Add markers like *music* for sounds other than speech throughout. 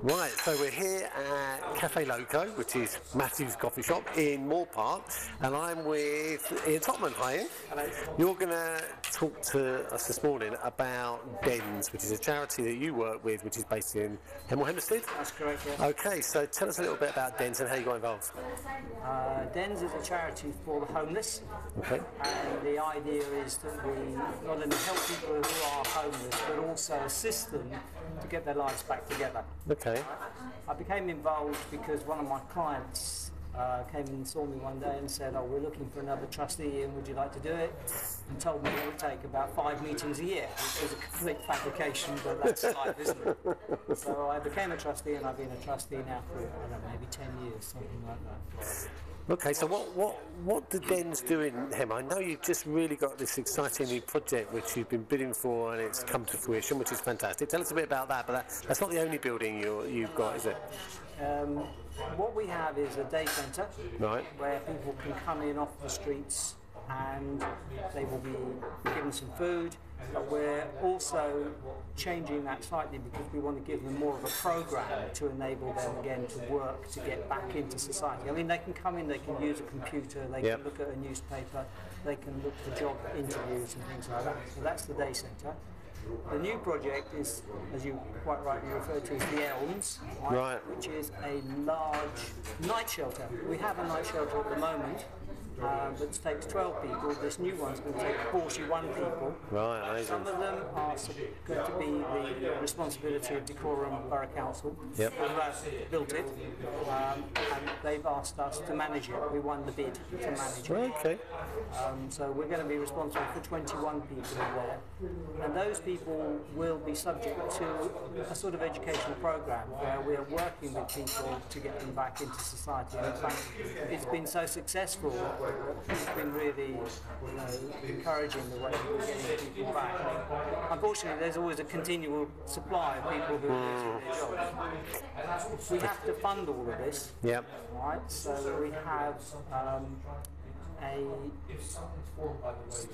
Right, so we're here at Cafe Loco, which is Matthew's coffee shop in Moor Park, and I'm with Ian Tottman. Hi, Ian. Hello. You're going to talk to us this morning about Dens, which is a charity that you work with, which is based in Hemel Hempstead. That's correct, yeah. Okay, so tell us a little bit about Dens and how you got involved. Uh, DENS is a charity for the homeless, Okay. and the idea is that we not only help people who are homeless, but also assist them to get their lives back together. Okay. I became involved because one of my clients uh, came and saw me one day and said, "Oh, we're looking for another trustee, and would you like to do it?" And told me it would take about five meetings a year, which was a complete fabrication, but that's life, isn't it? So I became a trustee, and I've been a trustee now for I don't know, maybe ten years, something like that. Okay, so what, what, what do Dens do in Hem? I know you've just really got this exciting new project which you've been bidding for and it's come to fruition, which is fantastic. Tell us a bit about that, but that, that's not the only building you you've got, is it? Um, what we have is a day centre Right. where people can come in off the streets and they will be given some food. But we're also changing that slightly because we want to give them more of a program to enable them again to work to get back into society. I mean, they can come in, they can use a computer, they Yep. can look at a newspaper, they can look for job interviews and things like that. So that's the day centre. The new project is, as you quite rightly referred to, is the Elms, Right. which is a large night shelter. We have a night shelter at the moment uh, that takes 12 people. This new one's going to take 41 people. Right, amazing. Some of them are going to be the responsibility of Dacorum Borough Council, Yep. who have built it, um, and they've asked us to manage it. We won the bid to manage it. Okay. Um, so we're going to be responsible for 21 people in there, and those people will be subject to a sort of educational program where we are working with people to get them back into society. And in fact, it's been so successful, it's been really you know, encouraging the way we're getting people back. Unfortunately, there's always a continual supply of people who are losing their jobs. We have to fund all of this. Yep. Right, so we have um, a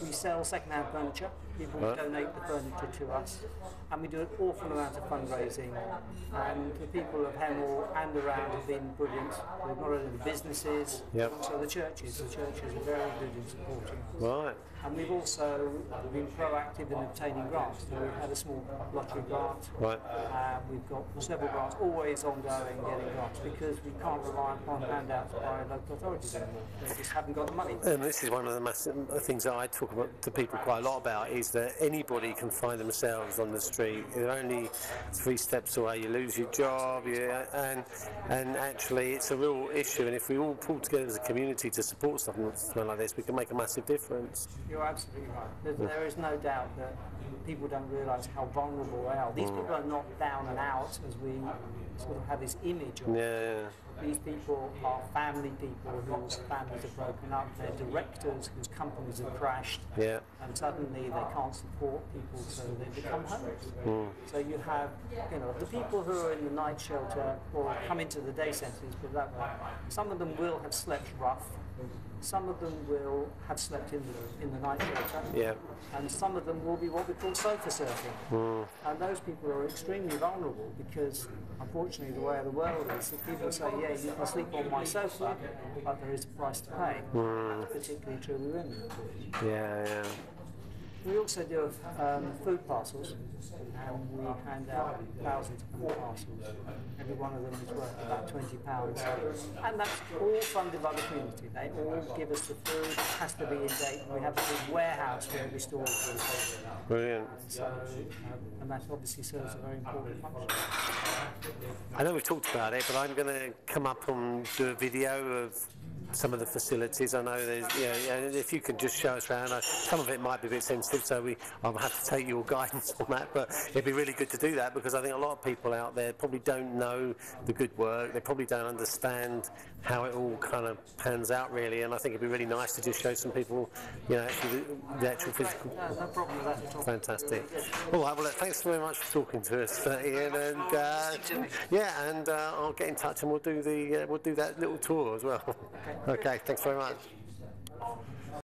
we sell second-hand furniture. People Right. donate the furniture to us, and we do an awful amount of fundraising. And the people of Hemel and around have been brilliant. We've Not only the businesses, Yep. but also the churches. The churches are very good in supporting us. Right. And we've also been proactive in obtaining grants. So we've had a small lottery grant. Right. Uh, we've got several grants, always ongoing getting grants because we can't rely upon handouts by local authorities anymore. They just haven't got the money. And this is one of the massive things that I talk about to people quite a lot about is that anybody can find themselves on the street. They're only three steps away. You lose your job, you, and and actually it's a real issue. And if we all pull together as a community to support something, like this, we can make a massive difference. You're absolutely right. There, there is no doubt that people don't realise how vulnerable they are. These mm. people are not down and out as we sort of have this image of. Yeah. These people are family people whose families have broken up. They're directors whose companies have crashed. Yeah. And suddenly they can't support people, so they become homeless. Hmm. So you have, you know, the people who are in the night shelter or come into the day centres, but that way. Some of them will have slept rough. Some of them will have slept in the in the night shelter. Yeah. And some of them will be what we call sofa surfing. Mm. And those people are extremely vulnerable because, unfortunately, the way of the world is that people say, yeah, you can sleep on my sofa, but there is a price to pay. That's particularly true with women. Yeah. Yeah. We also do um, food parcels, and we hand out thousands of food parcels. Every one of them is worth about twenty pounds, and that's all funded by the community. They all give us the food. It has to be in date. We have a big warehouse where we store the food. Brilliant. So, um, and that obviously serves a very important function. I know we've talked about it, but I'm going to come up and do a video of some of the facilities. I know there's, yeah, yeah, if you could just show us around. I, some of it might be a bit sensitive, so we I'll have to take your *laughs* guidance on that. But it'd be really good to do that because I think a lot of people out there probably don't know the good work. They probably don't understand how it all kind of pans out really. And I think it'd be really nice to just show some people, you know, actually the, the actual physical. No, no problem with that at all. Fantastic. All right, well, thanks very much for talking to us, uh, Ian, and uh, yeah, and uh, I'll get in touch and we'll do the uh, we'll do that little tour as well. okay, Okay, thanks very much.